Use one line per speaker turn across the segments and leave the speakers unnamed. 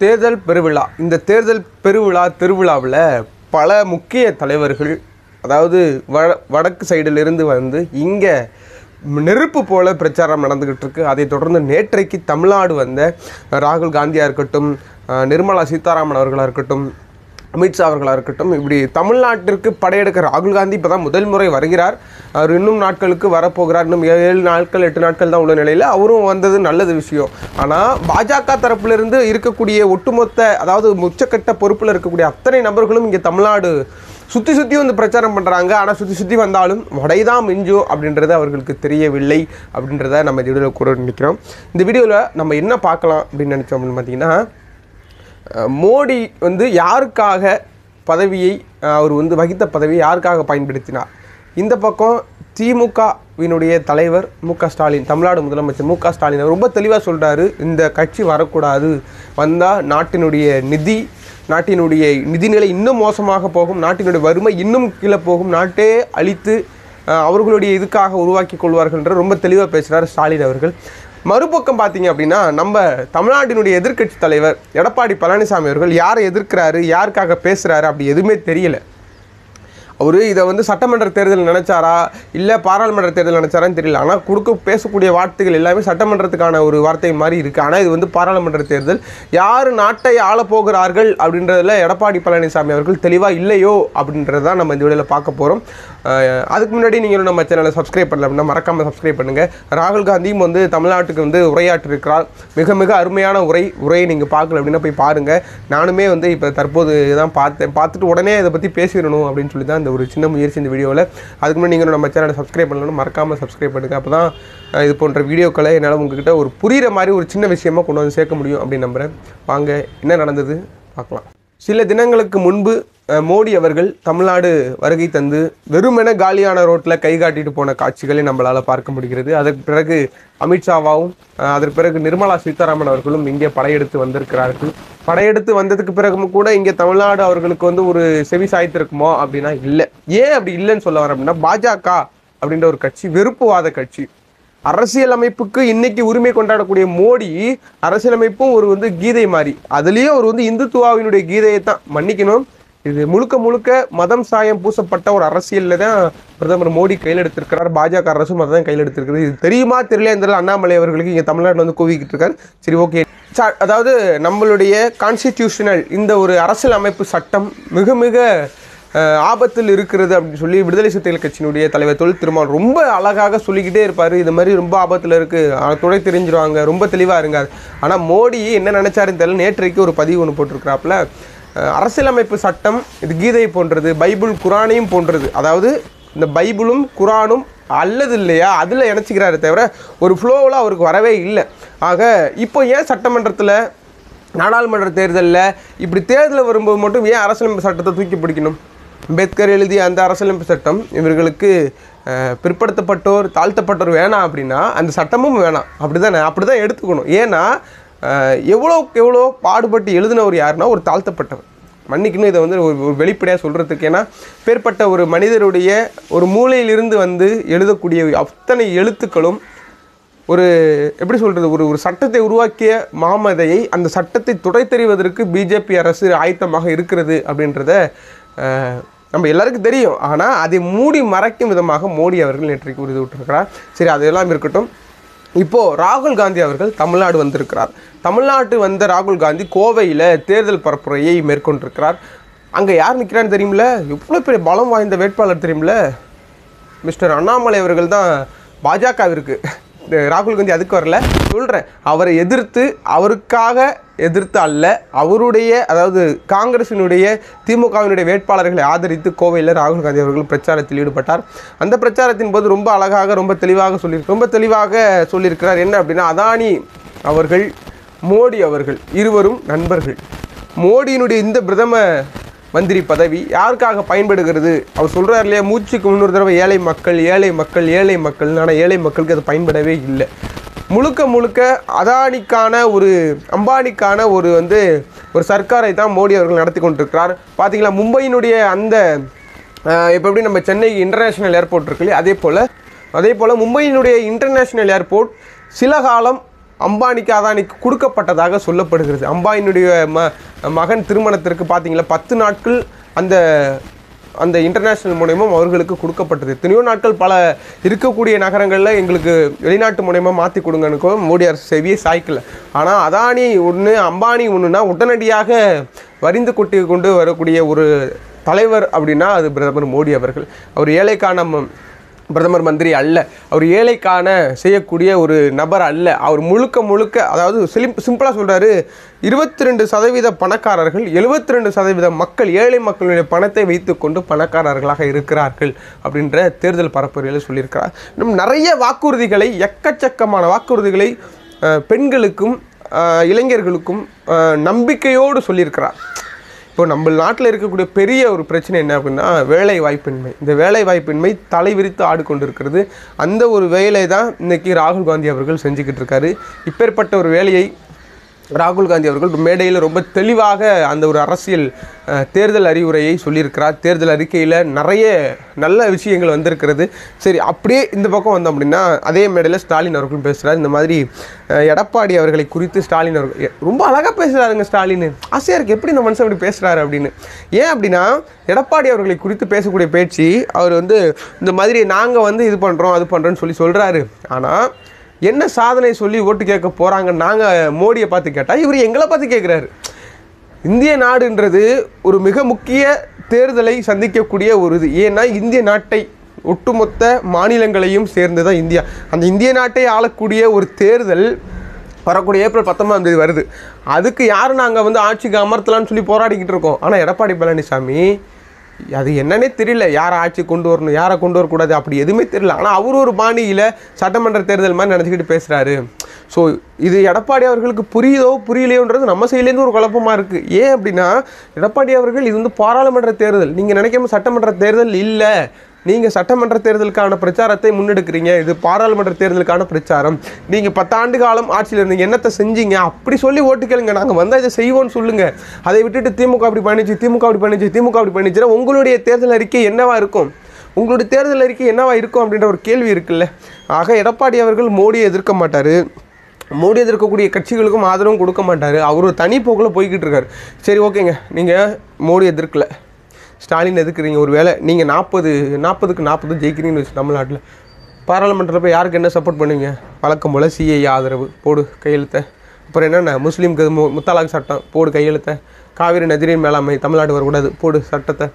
தேர்தல் பெருவிழா. இந்த தேர்தல் பெருவிழா திருவிழாவில் பல முக்கிய தலைவர்கள் அதாவது வட வடக்கு சைடிலிருந்து வந்து இங்கே நெருப்பு போல பிரச்சாரம் நடந்துக்கிட்டு இருக்கு அதை தொடர்ந்து நேற்றைக்கு தமிழ்நாடு வந்த ராகுல் காந்தியாக இருக்கட்டும் நிர்மலா சீதாராமன் அவர்களாக இருக்கட்டும் அமித்ஷா அவர்களாக இருக்கட்டும் இப்படி தமிழ்நாட்டிற்கு படையெடுக்க ராகுல் காந்தி இப்போ தான் முதல் முறை வருகிறார். அவர் இன்னும் நாட்களுக்கு வரப்போகிறார். இன்னும் ஏழு நாட்கள் எட்டு நாட்கள் தான் உள்ள நிலையில் அவரும் வந்தது நல்லது விஷயம். ஆனால் பாஜக தரப்பிலிருந்து இருக்கக்கூடிய ஒட்டுமொத்த அதாவது உச்சக்கட்ட பொறுப்பில் இருக்கக்கூடிய அத்தனை நபர்களும் இங்கே தமிழ்நாடு சுற்றி சுற்றி வந்து பிரச்சாரம் பண்ணுறாங்க ஆனால் சுற்றி சுற்றி வந்தாலும் வடைதான் மிஞ்சும் அப்படின்றது அவர்களுக்கு தெரியவில்லை அப்படின்றத நம்ம இந்த வீடியோவில் கூட நினைக்கிறோம். இந்த வீடியோவில் நம்ம என்ன பார்க்கலாம் அப்படின்னு நினச்சோம் அப்படின்னு பார்த்தீங்கன்னா மோடி வந்து யாருக்காக பதவியை அவர் வந்து வகித்த பதவியை யாருக்காக பயன்படுத்தினார்? இந்த பக்கம் திமுகவினுடைய தலைவர் மு க ஸ்டாலின் தமிழ்நாடு முதலமைச்சர் மு க ஸ்டாலின் அவர் ரொம்ப தெளிவாக சொல்கிறாரு இந்த கட்சி வரக்கூடாது. வந்தால் நாட்டினுடைய நிதி நாட்டினுடைய நிதிநிலை இன்னும் மோசமாக போகும் நாட்டினுடைய வறுமை இன்னும் கீழே போகும் நாட்டே அழித்து அவர்களுடைய இதுக்காக உருவாக்கி கொள்வார்கள்ன்ற ரொம்ப தெளிவாக பேசுகிறார் ஸ்டாலின் அவர்கள். மறுபக்கம் பார்த்தீங்க அப்படின்னா நம்ம தமிழ்நாட்டினுடைய எதிர்க்கட்சி தலைவர் எடப்பாடி பழனிசாமி அவர்கள் யாரை எதிர்க்கிறாரு யாருக்காக பேசுகிறாரு அப்படி எதுவுமே தெரியல. அவர் இதை வந்து சட்டமன்ற தேர்தல் நினைச்சாரா? இல்லை பாராளுமன்ற தேர்தல் நினைச்சாரான்னு தெரியல. ஆனால் கொடுக்க பேசக்கூடிய வார்த்தைகள் எல்லாமே சட்டமன்றத்துக்கான ஒரு வார்த்தை மாதிரி இருக்குது ஆனால் இது வந்து பாராளுமன்ற தேர்தல். யார் நாட்டை ஆளப் போகிறார்கள் எடப்பாடி பழனிசாமி அவர்கள் தெளிவாக இல்லையோ அப்படின்றத தான் நம்ம இந்த வீடியோவில் பார்க்க போகிறோம் அதுக்கு முன்னாடி நீங்கள் நம்ம சேனலை சப்ஸ்கிரைப் பண்ணல அப்படின்னா மறக்காமல் சப்ஸ்கிரைப் பண்ணுங்கள் ராகுல் காந்தியும் வந்து தமிழ்நாட்டுக்கு வந்து உரையாற்றிருக்கிறார். மிக மிக அருமையான உரை உரையை நீங்கள் பார்க்கல அப்படின்னா போய் பாருங்கள் நானுமே வந்து இப்போ தற்போது தான் பார்த்தேன். பார்த்துட்டு உடனே இதை பற்றி பேசிடணும் அப்படின்னு சொல்லி தான் இந்த ஒரு சின்ன முயற்சி இந்த வீடியோவில் அதுக்கு முன்னாடி நீங்கள் நம்ம சேனலை சப்ஸ்கிரைப் பண்ணலன்னு மறக்காமல் சப்ஸ்கிரைப் பண்ணுங்கள் அப்போ தான் இது போன்ற வீடியோக்களை என்னால் உங்ககிட்ட ஒரு புரிகிற மாதிரி ஒரு சின்ன விஷயமா கொண்டு வந்து சேர்க்க முடியும் அப்படின்னு நம்புகிறேன் வாங்க என்ன நடந்தது? பார்க்கலாம். சில தினங்களுக்கு முன்பு மோடி அவர்கள் தமிழ்நாடு வருகை தந்து வெறுமென காலியான ரோட்டில் கை காட்டிட்டு போன காட்சிகளை நம்மளால் பார்க்க முடிகிறது. அதற்கு பிறகு அமித்ஷாவாவும் அதற்கு பிறகு நிர்மலா சீதாராமன் அவர்களும் இங்கே படையெடுத்து வந்திருக்கிறார்கள். படையெடுத்து வந்ததுக்கு பிறகும் கூட இங்கே தமிழ்நாடு அவர்களுக்கு வந்து ஒரு செவி சாய்த்திருக்குமோ அப்படின்னா இல்லை. ஏன் அப்படி இல்லைன்னு சொல்ல வரேன் அப்படின்னா பாஜக அப்படின்ற ஒரு கட்சி வெறுப்புவாத கட்சி. அரசியலமைப்புக்கு இன்னைக்கு உரிமை கொண்டாடக்கூடிய மோடி அரசியலமைப்பும் ஒரு வந்து கீதை மாதிரி அதுலேயும் ஒரு வந்து இந்துத்துவாவினுடைய கீதையை தான் மன்னிக்கணும். இது முழுக்க முழுக்க மதம் சாயம் பூசப்பட்ட ஒரு அரசியலில் தான் பிரதமர் மோடி கையில் எடுத்திருக்கிறார் பாஜக அரசும் அதை தான் கையில் எடுத்திருக்கிறது இது தெரியுமா? தெரியல அண்ணாமலை அவர்களுக்கு இங்கே தமிழ்நாட்டில் வந்து கூவிக்கிட்டு இருக்காரு. சரி ஓகே. அதாவது நம்மளுடைய கான்ஸ்டிடியூஷனல் இந்த ஒரு அரசியல் அமைப்பு சட்டம் மிக மிக ஆபத்தில் இருக்கிறது அப்படின்னு சொல்லி விடுதலை சிறுத்தைகள் கட்சியினுடைய தலைவர் தொழில் திருமாவளவன் ரொம்ப அழகாக சொல்லிக்கிட்டே இருப்பார். இது மாதிரி ரொம்ப ஆபத்தில் இருக்குது துணை தெரிஞ்சிருவாங்க. ரொம்ப தெளிவாக இருங்க ஆனால் மோடி என்ன நினச்சாருன்னு தெரியல. நேற்றைக்கு ஒரு பதிவு ஒன்று போட்டிருக்கிறாப்புல. அரசியலமைப்பு சட்டம் இது கீதை போன்றது பைபிள் குரானையும் போன்றது. அதாவது இந்த பைபிளும் குரானும் அல்லது இல்லையா அதில் இணைச்சிக்கிறாரு தவிர ஒரு ஃப்ளோவில் அவருக்கு வரவே இல்லை. ஆக இப்போ ஏன் சட்டமன்றத்தில் நாடாளுமன்ற தேர்தலில் இப்படி தேர்தல் வரும்போது மட்டும் ஏன் அரசியலமைப்பு சட்டத்தை தூக்கி பிடிக்கணும்? அம்பேத்கர் எழுதிய அந்த அரசியலமைப்பு சட்டம் இவர்களுக்கு பிற்படுத்தப்பட்டோர் தாழ்த்தப்பட்டோர் வேணாம் அப்படின்னா அந்த சட்டமும் வேணாம். அப்படி தானே அப்படி தான் எடுத்துக்கணும். ஏன்னா எவ்வளோக்கு எவ்வளோ பாடுபட்டு எழுதினவர் யாருன்னா ஒரு தாழ்த்தப்பட்டவர். மன்னிக்கணும் இதை வந்து ஒரு ஒரு வெளிப்படையாக சொல்கிறதுக்கு ஏன்னா பேர்பட்ட ஒரு மனிதருடைய ஒரு மூலையிலிருந்து வந்து எழுதக்கூடிய அத்தனை எழுத்துக்களும் ஒரு எப்படி சொல்கிறது ஒரு ஒரு சட்டத்தை உருவாக்கிய மாமதையை அந்த சட்டத்தை துடை தெரிவதற்கு பிஜேபி அரசு ஆயத்தமாக இருக்கிறது அப்படின்றத நம்ம எல்லாருக்கும் தெரியும். ஆனால் அதை மூடி மறைக்கும் விதமாக மோடி அவர்கள் நேற்றைக்கு உறுதி விட்டுருக்கிறார் சரி அதெல்லாம் இருக்கட்டும். இப்போது ராகுல் காந்தி அவர்கள் தமிழ்நாடு வந்திருக்கிறார். தமிழ்நாட்டு வந்த ராகுல் காந்தி கோவையில் தேர்தல் பரப்புரையை மேற்கொண்டிருக்கிறார். அங்கே யார் நிற்கிறான்னு தெரியுமில எவ்வளோ பெரிய பலம் வாய்ந்த வேட்பாளர் தெரியுமில மிஸ்டர் அண்ணாமலை அவர்கள் தான் பாஜகவிற்கு ராகுல் காந்தி அதுக்கு வரல. சொல்கிறேன் அவரை எதிர்த்து அவருக்காக எதிர்த்து அல்ல அவருடைய அதாவது காங்கிரசினுடைய திமுகவினுடைய வேட்பாளர்களை ஆதரித்து கோவையில் ராகுல் காந்தி அவர்கள் பிரச்சாரத்தில் ஈடுபட்டார். அந்த பிரச்சாரத்தின் போது ரொம்ப அழகாக ரொம்ப தெளிவாக சொல்லி ரொம்ப தெளிவாக சொல்லியிருக்கிறார். என்ன அப்படின்னா அதானி அவர்கள் மோடி அவர்கள் இருவரும் நண்பர்கள். மோடியினுடைய இந்த பிரதம மந்திரி பதவி யாருக்காக பயன்படுகிறது? அவர் சொல்கிறார் இல்லையா மூச்சுக்கு முன்னொரு தடவை ஏழை மக்கள் ஏழை மக்கள் ஏழை மக்கள் ஆனால் ஏழை மக்களுக்கு அது பயன்படவே இல்லை. முழுக்க முழுக்க அதானிக்கான ஒரு அம்பானிக்கான ஒரு வந்து ஒரு சர்க்காரை தான் மோடி அவர்கள் நடத்தி கொண்டிருக்கிறார். பார்த்தீங்களா மும்பையினுடைய அந்த இப்போ எப்படி நம்ம சென்னை இன்டர்நேஷ்னல் ஏர்போர்ட் இருக்கு இல்லையா அதே போல் அதே போல் மும்பையினுடைய இன்டர்நேஷ்னல் ஏர்போர்ட் சில காலம் அம்பானிக்கு அதானிக்கு கொடுக்கப்பட்டதாக சொல்லப்படுகிறது. அம்பானியுடைய ம மகன் திருமணத்திற்கு பார்த்தீங்களா பத்து நாட்கள் அந்த அந்த இன்டர்நேஷ்னல் மூலியமும் அவர்களுக்கு கொடுக்கப்பட்டது. எத்தனையோ நாட்கள் பல இருக்கக்கூடிய நகரங்களில் எங்களுக்கு வெளிநாட்டு மூலயமா மாற்றி கொடுங்கன்னு மோடி அரசு செவியே சாய்க்கல. ஆனால் அதானி ஒன்று அம்பானி ஒன்றுனா உடனடியாக வரிந்து கொட்டி கொண்டு வரக்கூடிய ஒரு தலைவர் அப்படின்னா அது பிரதமர் மோடி அவர்கள். அவர் ஏழைக்கான பிரதமர் மந்திரி அல்ல. அவர் ஏழைக்கான செய்யக்கூடிய ஒரு நபர் அல்ல. அவர் முழுக்க முழுக்க அதாவது சிலிம் சிம்பிளாக சொல்கிறாரு இருபத்தி ரெண்டு சதவீத பணக்காரர்கள் எழுபத்தி ரெண்டு சதவீத மக்கள் ஏழை மக்களுடைய பணத்தை வைத்துக்கொண்டு பணக்காரர்களாக இருக்கிறார்கள் அப்படின்ற தேர்தல் பரப்புரையில் சொல்லியிருக்கிறார். இன்னும் நிறைய வாக்குறுதிகளை எக்கச்சக்கமான வாக்குறுதிகளை பெண்களுக்கும் இளைஞர்களுக்கும் நம்பிக்கையோடு சொல்லியிருக்கிறார். இப்போ நம்ம நாட்டில் இருக்கக்கூடிய பெரிய ஒரு பிரச்சனை என்ன அப்படின்னா வேலை வாய்ப்பின்மை இந்த வேலை வாய்ப்பின்மை தலை விரித்து ஆடிக்கொண்டிருக்கிறது. அந்த ஒரு வேலை தான் இன்றைக்கி ராகுல் காந்தி அவர்கள் செஞ்சுக்கிட்டு இருக்காரு. இப்பேற்பட்ட ஒரு வேலையை ராகுல் காந்தி அவர்கள் மேடையில் ரொம்ப தெளிவாக அந்த ஒரு அரசியல் தேர்தல் அறிவுரையை சொல்லியிருக்கிறார். தேர்தல் அறிக்கையில் நிறைய நல்ல விஷயங்கள் வந்திருக்கிறது. சரி அப்படியே இந்த பக்கம் வந்தோம் அப்படின்னா அதே மேடையில் ஸ்டாலின் அவர்கள் பேசுகிறார் இந்த மாதிரி எடப்பாடி அவர்களை குறித்து ஸ்டாலின் அவர்கள் ரொம்ப அழகாக பேசுகிறாருங்க ஸ்டாலின். ஆசையாக இருக்குது எப்படி இந்த மனுஷன் இப்படி பேசுகிறாரு அப்படின்னு. ஏன் அப்படின்னா எடப்பாடி அவர்களை குறித்து பேசக்கூடிய பேச்சு அவர் வந்து இந்த மாதிரி நாங்கள் வந்து இது பண்ணுறோம் அது பண்ணுறோன்னு சொல்லி சொல்கிறாரு ஆனால் என்ன சாதனை சொல்லி ஓட்டு கேட்க போகிறாங்க நாங்கள் மோடியை பார்த்து கேட்டால் இவர் எங்களை பார்த்து கேட்குறாரு. இந்திய நாடுன்றது ஒரு மிக முக்கிய தேர்தலை சந்திக்கக்கூடிய ஒரு இது. ஏன்னா இந்திய நாட்டை ஒட்டுமொத்த மாநிலங்களையும் சேர்ந்து தான் இந்தியா. அந்த இந்திய நாட்டை ஆளக்கூடிய ஒரு தேர்தல் வரக்கூடிய ஏப்ரல் பத்தொன்பதாம் தேதி வருது. அதுக்கு யார் நாங்கள் வந்து ஆட்சிக்கு அமர்த்தலாம்னு சொல்லி போராடிக்கிட்டு இருக்கோம்? ஆனால் எடப்பாடி பழனிசாமி அது என்னன்னே தெரியல. யாரை ஆட்சி கொண்டு வரணும் யாரை கொண்டு வரக்கூடாது அப்படி எதுவுமே தெரியல. ஆனால் அவர் ஒரு பாணியில் சட்டமன்ற தேர்தல் மாதிரி நினச்சிக்கிட்டு பேசுகிறாரு ஸோ இது எடப்பாடி அவர்களுக்கு புரியுதோ புரியலையோன்றது நம்ம சைட்லேருந்து ஒரு குழப்பமாக இருக்குது ஏன் அப்படின்னா எடப்பாடி அவர்கள் இது வந்து பாராளுமன்ற தேர்தல். நீங்கள் நினைக்காம சட்டமன்ற தேர்தல் இல்லை. நீங்கள் சட்டமன்ற தேர்தலுக்கான பிரச்சாரத்தை முன்னெடுக்கிறீங்க. இது பாராளுமன்ற தேர்தலுக்கான பிரச்சாரம். நீங்கள் பத்தாண்டு காலம் ஆட்சியில் இருந்தீங்க. என்னத்தை செஞ்சீங்க? அப்படி சொல்லி ஓட்டு கேளுங்க. நாங்கள் வந்தால் இதை செய்வோம்னு சொல்லுங்கள் அதை விட்டுட்டு திமுக அப்படி பண்ணிச்சு திமுக அப்படி பண்ணிச்சு திமுக அப்படி பண்ணிச்சுன்னா உங்களுடைய தேர்தல் அறிக்கை என்னவா இருக்கும்? உங்களுடைய தேர்தல் அறிக்கை என்னவா இருக்கும் அப்படின்ற ஒரு கேள்வி இருக்குல்ல. ஆக எடப்பாடி அவர்கள் மோடியை எதிர்க்க மாட்டார். மோடி எதிர்க்கக்கூடிய கட்சிகளுக்கும் ஆதரவும் கொடுக்க மாட்டார். அவர் ஒரு தனி போக்கில் போய்கிட்டு இருக்கார். சரி ஓகேங்க. நீங்கள் மோடி எதிர்க்கலை. ஸ்டாலின் எதுக்குறீங்க? ஒரு வேளை நீங்கள் நாற்பது நாற்பதுக்கு நாற்பது ஜெயிக்கிறீங்கன்னு வச்சு தமிழ்நாட்டில். பாராளுமன்றத்தில் போய் யாருக்கு என்ன சப்போர்ட் பண்ணுவீங்க? வழக்கம் போல் சிஐ ஆதரவு போடு கையெழுத்த. அப்புறம் என்னென்ன? முஸ்லீம்க்கு மு முத்தலாக் சட்டம் போடு கையெழுத்த. காவிரி நதிரின் மேலாண்மை தமிழ்நாடு வரக்கூடாது போடு சட்டத்தை.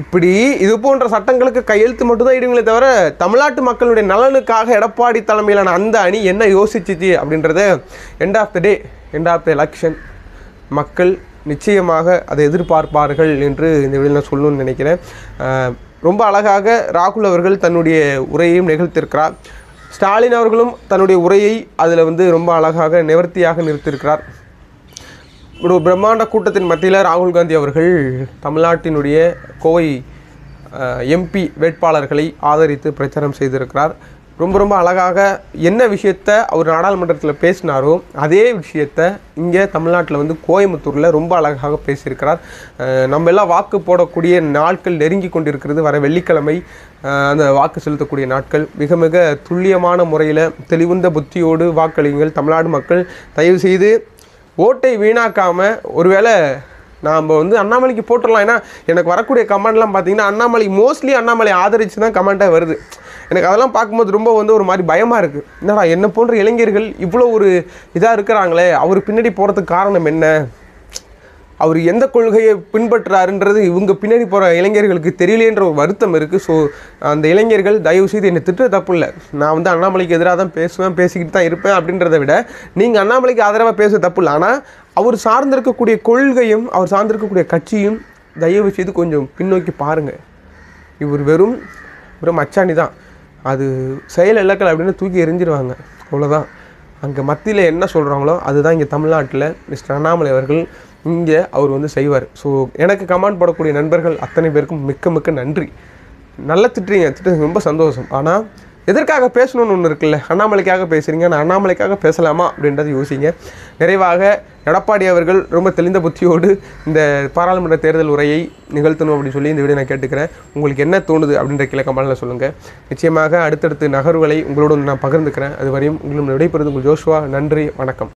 இப்படி இது போன்ற சட்டங்களுக்கு கையெழுத்து மட்டும்தான் இடுங்களே தவிர தமிழ்நாட்டு மக்களுடைய நலனுக்காக எடப்பாடி தலைமையிலான அந்த அணி என்ன யோசிச்சிச்சு அப்படின்றத end of the day end of the election மக்கள் நிச்சயமாக அதை எதிர்பார்ப்பார்கள் என்று இந்த வெளியில் நான் சொல்லணும்னு நினைக்கிறேன். ரொம்ப அழகாக ராகுல் அவர்கள் தன்னுடைய உரையையும் நிகழ்த்திருக்கிறார் ஸ்டாலின் அவர்களும் தன்னுடைய உரையை அதில் வந்து ரொம்ப அழகாக நிவர்த்தியாக நிறுத்தியிருக்கிறார். ஒரு பிரம்மாண்ட கூட்டத்தின் மத்தியில் ராகுல் காந்தி அவர்கள் தமிழ்நாட்டினுடைய கோவை எம்பி வேட்பாளர்களை ஆதரித்து பிரச்சாரம் செய்திருக்கிறார். ரொம்ப ரொம்ப அழகாக என்ன விஷயத்த அவர் நாடாளுமன்றத்தில் பேசினாரோ அதே விஷயத்த இங்கே தமிழ்நாட்டில் வந்து கோயம்புத்தூரில் ரொம்ப அழகாக பேசியிருக்கிறார். நம்ம எல்லாம் வாக்கு போடக்கூடிய நாட்கள் நெருங்கி கொண்டிருக்கிறது. வர வெள்ளிக்கிழமை அந்த வாக்கு செலுத்தக்கூடிய நாட்கள். மிக மிக துல்லியமான முறையில் தெளிவுந்த புத்தியோடு வாக்களியுங்கள். தமிழ்நாடு மக்கள் தயவு செய்து ஓட்டை வீணாக்காமல் ஒருவேளை நாம் வந்து அண்ணாமலைக்கு போட்டுடலாம். ஏன்னா எனக்கு வரக்கூடிய கமெண்ட்லாம் பார்த்தீங்கன்னா அண்ணாமலை மோஸ்ட்லி அண்ணாமலை ஆதரித்து தான் கமெண்ட்டாக வருது. எனக்கு அதெல்லாம் பார்க்கும்போது ரொம்ப வந்து ஒரு மாதிரி பயமாக இருக்குது என்னடா என்ன போன்ற இளைஞர்கள் இவ்வளோ ஒரு இதாக இருக்கிறாங்களே அவர் பின்னாடி போகிறதுக்கு காரணம் என்ன? அவர் எந்த கொள்கையை பின்பற்றுறாருன்றது இவங்க பின்னாடி போகிற இளைஞர்களுக்கு தெரியலேன்ற ஒரு வருத்தம் இருக்குது ஸோ அந்த இளைஞர்கள் தயவு செய்து என்னை திட்ட தப்பு இல்லை. நான் வந்து அண்ணாமலைக்கு எதிராக தான் பேசுவேன் பேசிக்கிட்டு தான் இருப்பேன் அப்படின்றத விட நீங்கள் அண்ணாமலைக்கு ஆதரவாக பேச தப்பு இல்லை. ஆனால் அவர் சார்ந்திருக்கக்கூடிய கொள்கையும் அவர் சார்ந்திருக்கக்கூடிய கட்சியும் தயவு செய்து கொஞ்சம் பின்னோக்கி பாருங்கள் இவர் வெறும் வெறும் அச்சாணி தான். அது செயல் இலக்கல் அப்படின்னு தூக்கி எறிஞ்சிருவாங்க. அவ்வளோதான் அங்கே மத்தியில் என்ன சொல்கிறாங்களோ அதுதான் இங்கே தமிழ்நாட்டில் மிஸ்டர் அண்ணாமலை அவர்கள் இங்கே அவர் வந்து செய்வார். ஸோ எனக்கு கமாண்ட் போடக்கூடிய நண்பர்கள் அத்தனை பேருக்கும் மிக்க மிக்க நன்றி. நல்லா திட்டுறீங்க. திட்டுறது ரொம்ப சந்தோஷம். ஆனால் எதற்காக பேசணும்னு ஒன்று இருக்குல்ல? அண்ணாமலைக்காக பேசுகிறீங்க நான் அண்ணாமலைக்காக பேசலாமா? அப்படின்றத யோசிங்க. நிறைவாக எடப்பாடி அவர்கள் ரொம்ப தெளிந்த புத்தியோடு இந்த பாராளுமன்ற தேர்தல் உரையை நிகழ்த்தணும் அப்படின்னு சொல்லி இந்த வீடியோ நான் கேட்டுக்கிறேன். உங்களுக்கு என்ன தோணுது அப்படின்ற கிழக்கமான சொல்லுங்கள் நிச்சயமாக அடுத்தடுத்து நகர்வுகளை உங்களோட நான் பகிர்ந்துக்கிறேன். அது வரையும் உங்களும் விடைபெறுவது உங்கள் ஜோஷுவா. நன்றி. வணக்கம்.